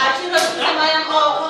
A ci rodzice mają o